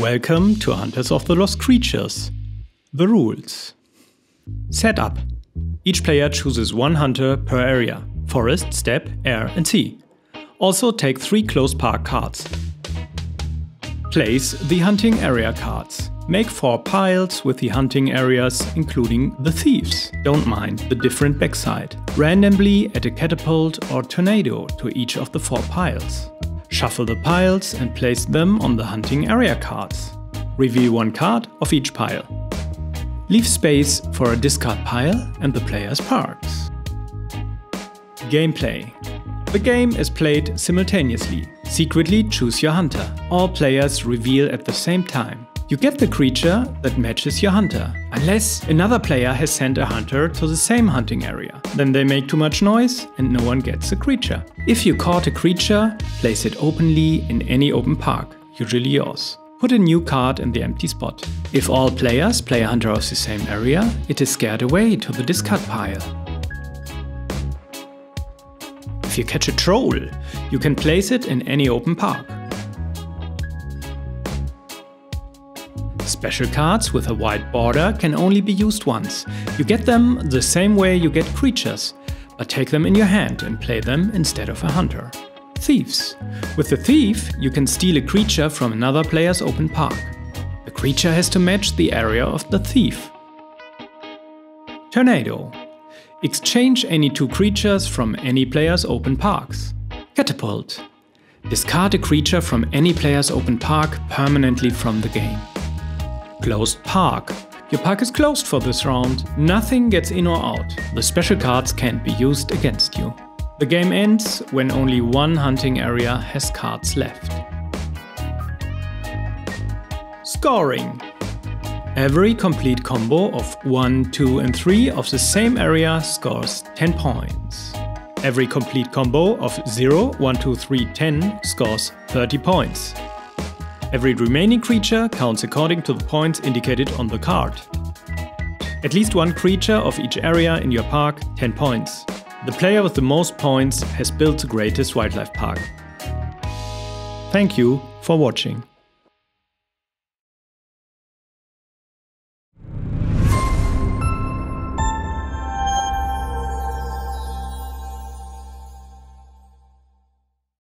Welcome to Hunters of the Lost Creatures. The rules. Setup. Each player chooses one hunter per area forest, steppe, air, and sea. Also take three closed park cards. Place the hunting area cards. Make four piles with the hunting areas, including the thieves. Don't mind the different backside. Randomly add a catapult or tornado to each of the four piles. Shuffle the piles and place them on the hunting area cards. Reveal one card of each pile. Leave space for a discard pile and the player's parks. Gameplay The game is played simultaneously. Secretly choose your hunter. All players reveal at the same time. You get the creature that matches your hunter, unless another player has sent a hunter to the same hunting area. Then they make too much noise and no one gets the creature. If you caught a creature, place it openly in any open park, usually yours. Put a new card in the empty spot. If all players play a hunter of the same area, it is scared away to the discard pile. If you catch a troll, you can place it in any open park. Special cards with a white border can only be used once. You get them the same way you get creatures, but take them in your hand and play them instead of a hunter. Thieves. With the thief, you can steal a creature from another player's open park. The creature has to match the area of the thief. Tornado. Exchange any two creatures from any player's open parks. Catapult. Discard a creature from any player's open park permanently from the game. Closed Park. Your park is closed for this round. Nothing gets in or out. The special cards can't be used against you. The game ends when only one hunting area has cards left. Scoring. Every complete combo of 1, 2 and 3 of the same area scores 10 points. Every complete combo of 0, 1, 2, 3, 10 scores 30 points. Every remaining creature counts according to the points indicated on the card. At least one creature of each area in your park, 10 points. The player with the most points has built the greatest wildlife park. Thank you for watching.